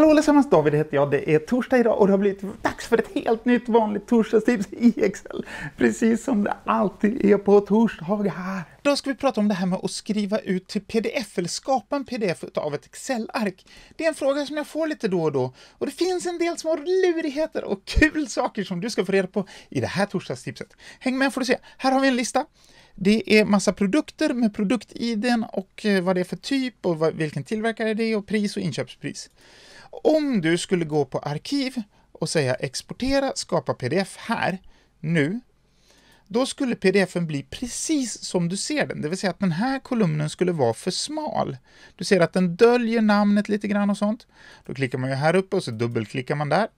Hallå allesammans, David heter jag. Det är torsdag idag och det har blivit dags för ett helt nytt vanligt torsdagstips i Excel. Precis som det alltid är på torsdagar. Då ska vi prata om det här med att skriva ut till pdf eller skapa en pdf av ett Excel-ark. Det är en fråga som jag får lite då och då och det finns en del små lurigheter och kul saker som du ska få reda på i det här torsdagstipset. Häng med får du se. Här har vi en lista. Det är massa produkter med produktiden och eh, vad det är för typ och vilken tillverkare det är och pris och inköpspris. Om du skulle gå på arkiv och säga exportera, skapa pdf här, nu, då skulle pdfen bli precis som du ser den, det vill säga att den här kolumnen skulle vara för smal. Du ser att den döljer namnet lite grann och sånt. Då klickar man ju här uppe och så dubbelklickar man där.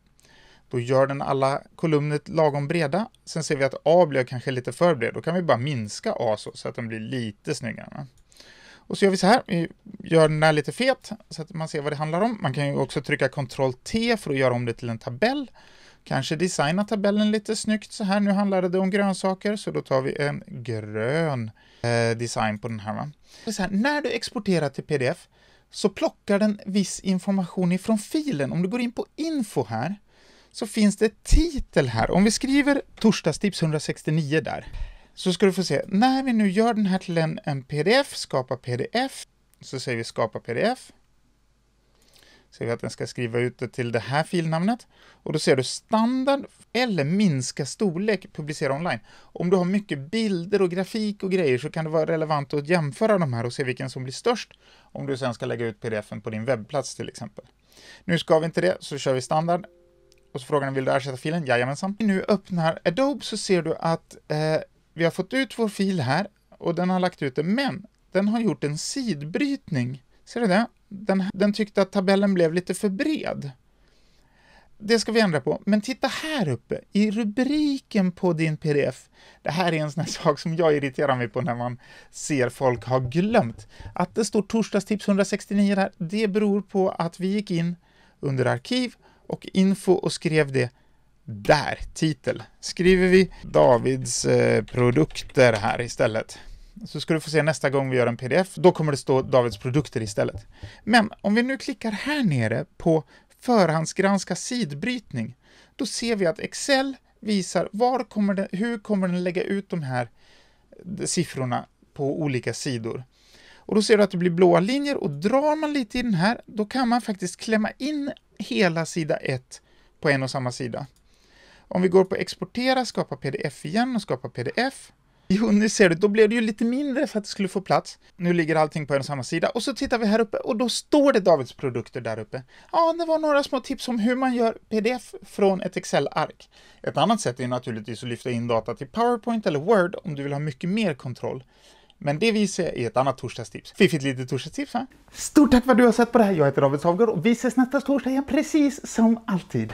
Då gör den alla kolumner lagom breda. Sen ser vi att A blir kanske lite för bred. Då kan vi bara minska A så, så att den blir lite snyggare. Och så gör vi så här, vi gör den här lite fet så att man ser vad det handlar om. Man kan ju också trycka Ctrl T för att göra om det till en tabell. Kanske designa tabellen lite snyggt så här. Nu handlar det om grönsaker, så då tar vi en grön eh, design på den här. Va? Så här, När du exporterar till pdf så plockar den viss information ifrån filen. Om du går in på info här så finns det titel här. Om vi skriver torsdagstips 169 där, så ska du få se, när vi nu gör den här till en, en pdf, skapa pdf, så säger vi skapa pdf. Ser vi att den ska skriva ut det till det här filnamnet. Och då ser du standard eller minska storlek, publicera online. Om du har mycket bilder och grafik och grejer så kan det vara relevant att jämföra de här och se vilken som blir störst om du sen ska lägga ut pdfen på din webbplats till exempel. Nu ska vi inte det, så kör vi standard. Och så frågar den, vill du ersätta filen? Jajamensan. Nu öppnar Adobe så ser du att eh, vi har fått ut vår fil här och den har lagt ut det, men den har gjort en sidbrytning. Ser du det? Den, den tyckte att tabellen blev lite för bred. Det ska vi ändra på, men titta här uppe i rubriken på din pdf. Det här är en sån här sak som jag irriterar mig på när man ser folk ha glömt. Att det står torsdagstips 169 där, det beror på att vi gick in under arkiv och info och skrev det där, titel. Skriver vi Davids eh, produkter här istället, så ska du få se nästa gång vi gör en pdf, då kommer det stå Davids produkter istället. Men om vi nu klickar här nere på förhandsgranska sidbrytning, då ser vi att Excel visar var kommer den, hur kommer den lägga ut de här eh, siffrorna på olika sidor. Och då ser du att det blir blåa linjer och drar man lite i den här, då kan man faktiskt klämma in hela sida 1 på en och samma sida. Om vi går på exportera, skapa pdf igen och skapa pdf. Jo, nu ser du, då blev det ju lite mindre för att det skulle få plats. Nu ligger allting på en och samma sida och så tittar vi här uppe och då står det Davids produkter där uppe. Ja, det var några små tips om hur man gör pdf från ett Excel-ark. Ett annat sätt är naturligtvis att lyfta in data till PowerPoint eller Word om du vill ha mycket mer kontroll. Men det visar jag i ett annat torsdagstips. Fiffigt litet torsdagstips va? Stort tack för att du har sett på det här. Jag heter David Savgård och vi ses nästa torsdag igen precis som alltid.